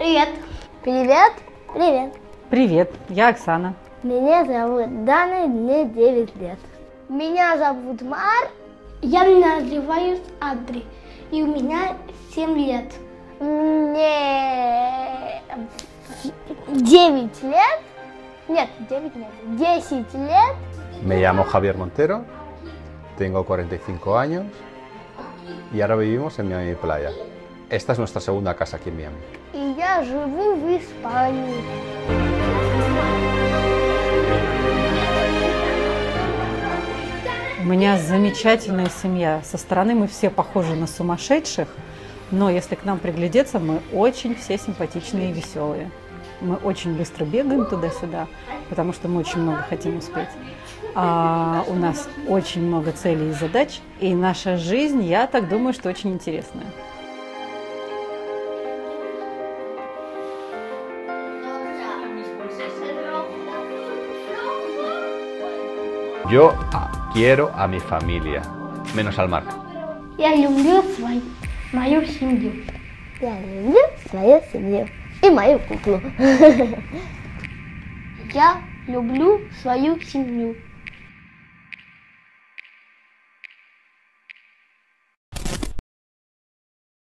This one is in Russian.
Привет. Привет. Привет. Привет, я Оксана. Меня зовут Дана, мне 9 лет. Меня зовут Мар. Я называюсь Адри. И у меня 7 лет. Мне 9 лет. Нет, 9 нет. 10 лет. Me llamo Javier Montero, tengo 45 años y ahora vivimos en Miami Playa. Esta es nuestra segunda casa aquí en Miami. И я живу в Испании. У меня замечательная семья. Со стороны мы все похожи на сумасшедших, но если к нам приглядеться, мы очень все симпатичные и веселые. Мы очень быстро бегаем туда-сюда, потому что мы очень много хотим успеть. А у нас очень много целей и задач, и наша жизнь, я так думаю, что очень интересная. Yo ah, quiero a mi familia, menos al Marc. Я люблю свою, мою семью. Я люблю свою семью и мою куклу. Я люблю свою семью.